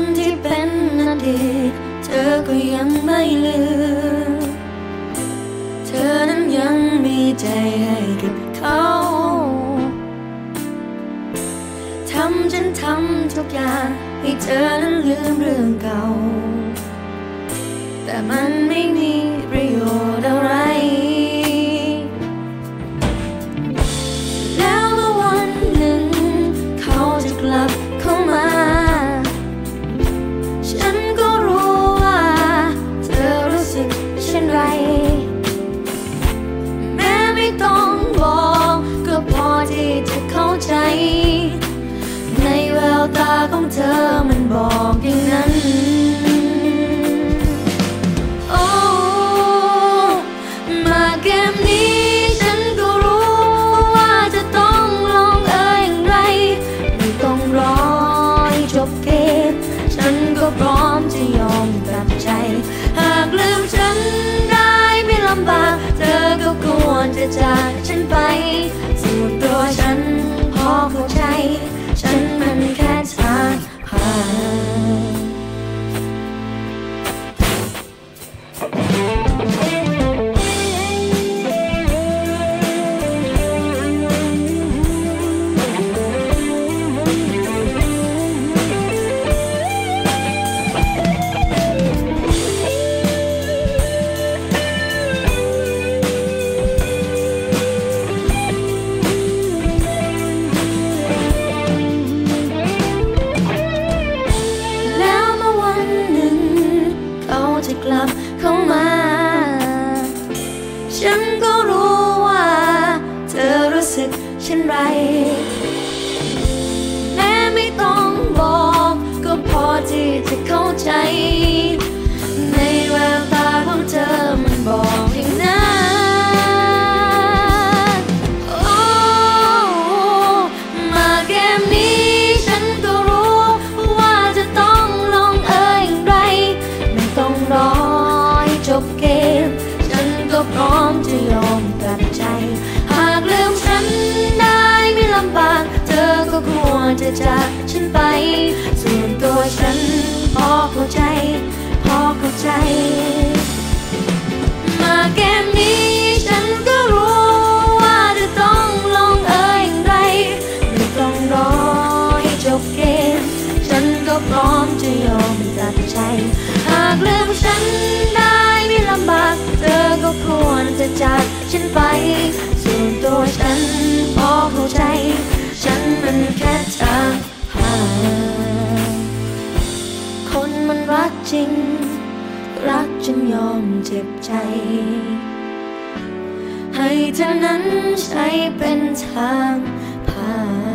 คนที่เป็นอดีตเธอก็ยังไม่ลืม เธอนั้นยังมีใจให้กับเขาทำฉันทำทุกอย่างให้เธอนั้นลืมเรื่องเก่า แต่มัน มันบอกอย่างนั้นโอ้มาเกมนี้ฉันก็รู้ว่าจะต้องลองเอ่ยอย่างไร ไม่ต้องรอให้จบเกม ฉันก็พร้อมจะยอมกลับใจ หากลืมฉันได้ไม่ลำบาก เธอก็ควรจะจากฉันไป ช่นไร แม้ไม่ต้องบอก ก็พอที่จะเข้าใจ ในแววตาของเธอมันบอกอย่างนั้นโอ้มาเกมนี้ฉันก็รู้ว่าจะต้องลงเอ่ยอย่างไร ไม่ต้องรอให้จบเกม วนตัวฉันพอเข้าใจ พอเข้าใจ มาเกมนี้ฉันก็รู้ว่าจะต้องลงเอ่ยอย่างไร ไม่ต้องรอให้จบเกม ฉันก็พร้อมจะยอมตัดใจ หากลืมฉันได้ไม่ลำบาก เธอก็ควรจะจากฉันไป มันรักจริง รักจนยอมเจ็บใจ ให้เธอนั้นใช้เป็นทางผ่าน